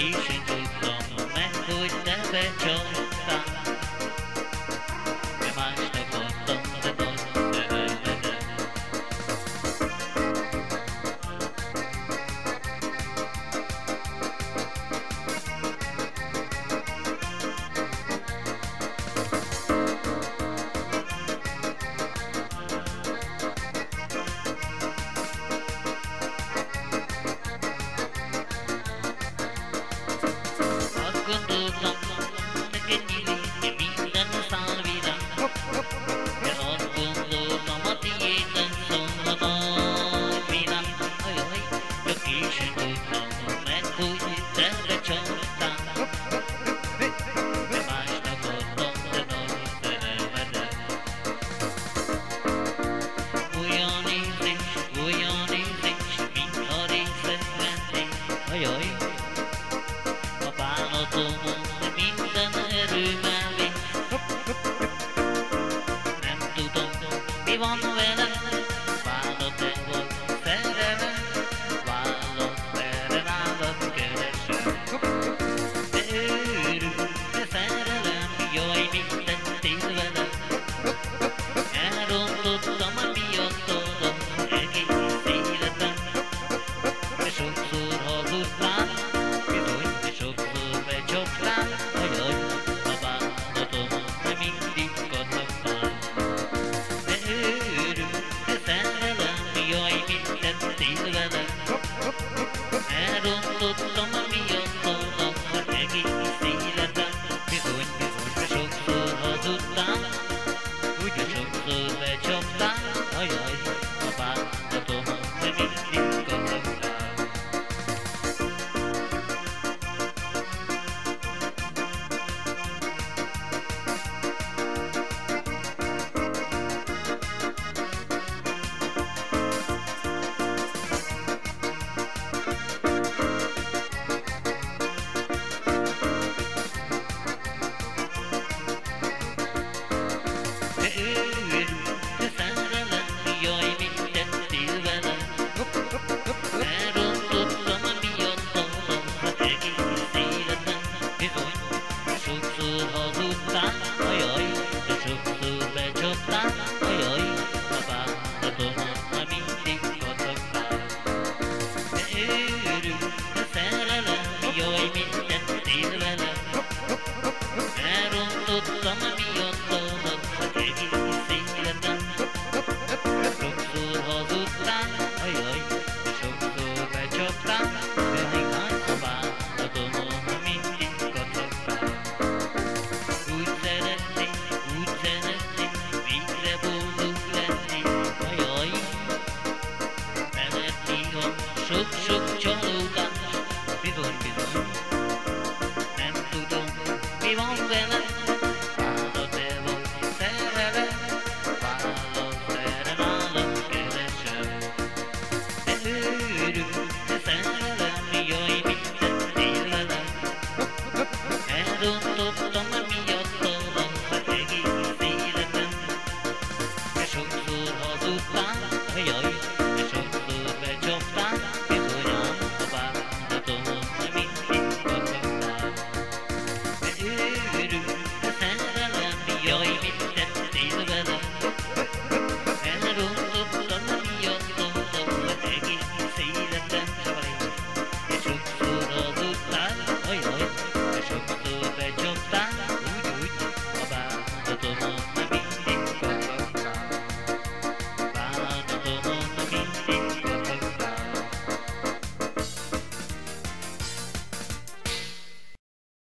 each Harcolnom minden erőmmel még Nem tudom, mi van velem Vádat engem szerelem. Vádat erre vádat keresem. De őrül, de szerelem, jaj mi? sok-sok csalókat Bizony, bizony Nem tudom, mi van vele. Oda te vagy szerelve Vállam szerre, vállam keresem. Te őrül, te szerelem Jaj, mit tettél velem Elrontottam miattad az egész életem. Te sokszor hazudtál, jaj.